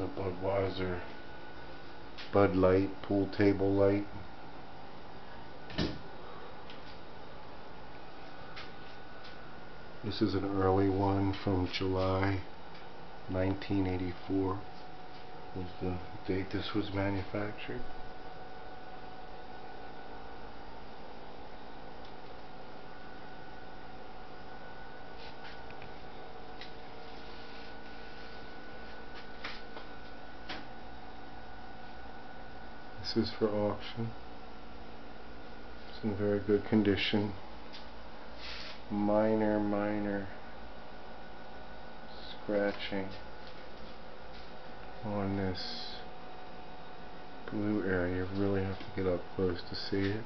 It's a Budweiser Bud Light pool table light. This is an early one from July 1984 was the date this was manufactured. This is for auction. It's in very good condition. Minor, minor scratching on this blue area. You really have to get up close to see it.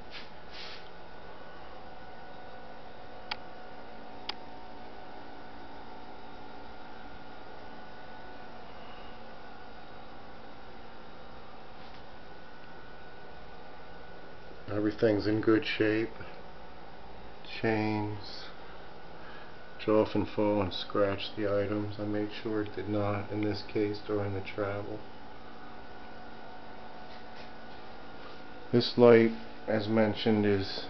Everything's in good shape. Chains, which often fall and scratch the items. I made sure it did not in this case during the travel. This light, as mentioned, is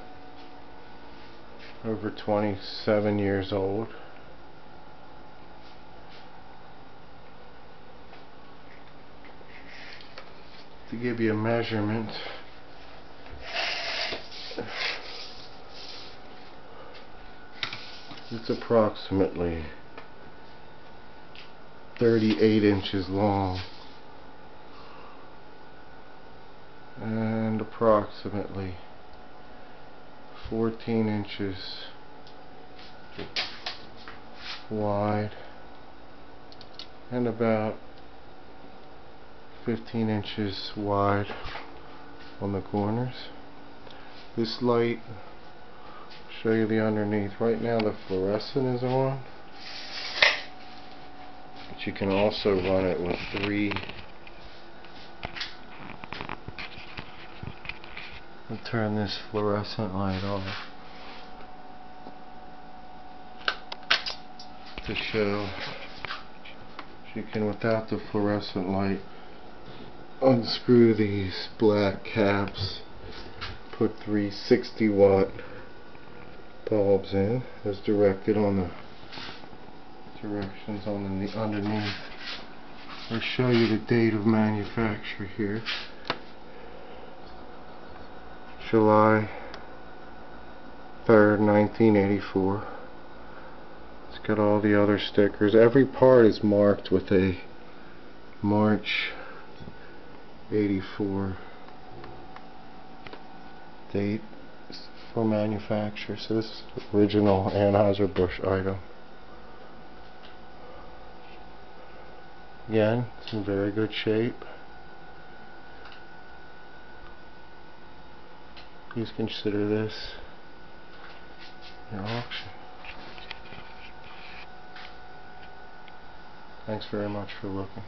over 27 years old. To give you a measurement, it's approximately 38 inches long and approximately 14 inches wide and about 15 inches wide on the corners this light show you the underneath. Right now the fluorescent is on but you can also run it with three I'll turn this fluorescent light off to show you can without the fluorescent light unscrew these black caps put three 60 watt bulbs in. As directed on the directions on the underneath. I'll show you the date of manufacture here. July 3rd 1984 it's got all the other stickers. Every part is marked with a March 84 date for manufacture. So this is original Anheuser-Busch item. Again, it's in very good shape. Please consider this your auction. Thanks very much for looking.